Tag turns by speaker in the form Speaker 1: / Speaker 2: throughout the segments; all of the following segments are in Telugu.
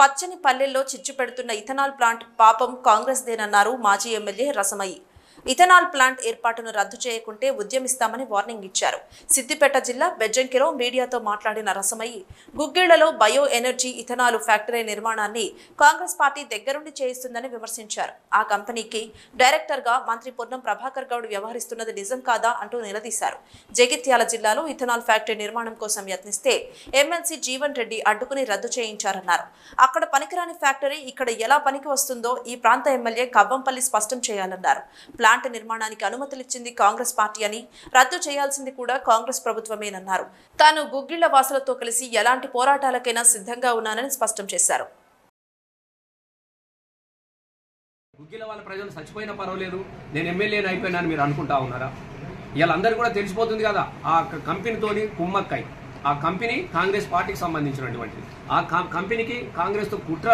Speaker 1: పచ్చని పల్లెల్లో చిచ్చు పెడుతున్న ఇథనాల్ ప్లాంట్ పాపం కాంగ్రెస్దేనన్నారు మాజీ ఎమ్మెల్యే రసమయి ఇథనాల్ ప్లాంట్ ఏర్పాటును రద్దు చేయకుంటే ఉద్యమిస్తామని వార్నింగ్ ఇచ్చారు. సిద్దిపేట జిల్లా బెజ్జంకిలో మీడియాతో మాట్లాడిన రసమయ్యి గుగ్గిళ్ళలో బయో ఎనర్జీ ఇథనాల్ ఫ్యాక్టరీ నిర్మాణాన్ని కాంగ్రెస్ పార్టీ దగ్గరుండి చేయిస్తుందని విమర్శించారు. ఆ కంపెనీకి డైరెక్టర్గా మంత్రి పొన్నం ప్రభాకర్ గౌడ్ వ్యవహరిస్తున్నది నిజం కాదా అంటూ నిలదీశారు. జగిత్యాల జిల్లాలో ఇథనాల్ ఫ్యాక్టరీ నిర్మాణం కోసం యత్నిస్తే ఎమ్మెల్సీ జీవన్ రెడ్డి అడ్డుకుని రద్దు చేయించారన్నారు. అక్కడ పనికిరాని ఫ్యాక్టరీ ఇక్కడ ఎలా పనికి వస్తుందో ఈ ప్రాంత ఎమ్మెల్యే కవ్వంపల్లి స్పష్టం చేయాలన్నారు. ప్లాంట్ నిర్మాణానికి అనుమతులిచ్చింది కాంగ్రెస్ పార్టీ అని రద్దు చేయాల్సింది కూడా కాంగ్రెస్ ప్రభుత్వమేనన్నారు. తాను గుగ్గిళ్ళ వాసులతో కలిసి ఎలాంటి పోరాటాలకైనా సిద్ధంగా ఉన్నానని స్పష్టం చేశారు.
Speaker 2: గుగ్గిల వాళ్ళ ప్రజలు చచ్చిపోయినా పర్వాలేదు నేను ఎమ్మెల్యేని అయిపోయినా మీరు అనుకుంటా ఉన్నారా? వీళ్ళందరూ కూడా తెలిసిపోతుంది కదా ఆ కంపెనీతోని కుమ్మక్కై. ఆ కంపెనీ కాంగ్రెస్ పార్టీకి సంబంధించినటువంటిది. ఆ కంపెనీకి కాంగ్రెస్తో కుట్ర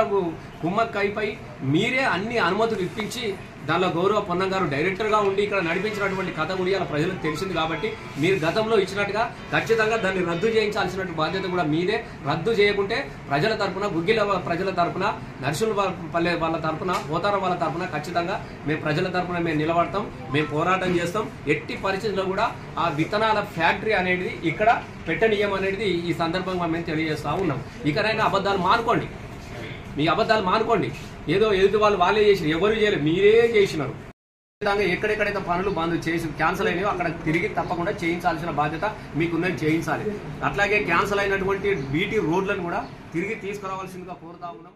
Speaker 2: కుమ్మక్కైపై మీరే అన్ని అనుమతులు ఇప్పించి దానిలో గౌరవ పొన్నం గారు డైరెక్టర్గా ఉండి ఇక్కడ నడిపించినటువంటి కథ కూడా ప్రజలకు తెలిసింది కాబట్టి మీరు గతంలో ఇచ్చినట్టుగా ఖచ్చితంగా దాన్ని రద్దు చేయించాల్సిన బాధ్యత కూడా మీదే. రద్దు చేయకుంటే ప్రజల తరపున గుగ్గిల ప్రజల తరపున నర్సుల పల్లె వాళ్ళ తరపున పోతారం వాళ్ళ తరఫున ఖచ్చితంగా మేము ప్రజల తరఫున మేము నిలబడతాం మేము పోరాటం చేస్తాం. ఎట్టి పరిస్థితుల్లో కూడా ఆ విత్తనాల ఫ్యాక్టరీ అనేది ఇక్కడ పెట్టనీయమని అనేది ఈ సందర్భంగా మేము తెలియజేస్తా ఉన్నాం. ఇకనైనా అబద్ధాలు మానుకోండి. మీ అబద్ధాలు మానుకోండి. ఏదో ఎదుటి వాళ్ళు వాళ్ళే చేసినారు ఎవరు చేయలేదు మీరే చేసినారు. ఎక్కడెక్కడైతే పనులు బంద్ చేసి క్యాన్సిల్ అయినాయో అక్కడ తిరిగి తప్పకుండా చేయించాల్సిన బాధ్యత మీకున్నది చేయించాలి. అట్లాగే క్యాన్సిల్ అయినటువంటి బీటీ రోడ్లను కూడా తిరిగి తీసుకురావాల్సిందిగా కోరుతా ఉన్నాం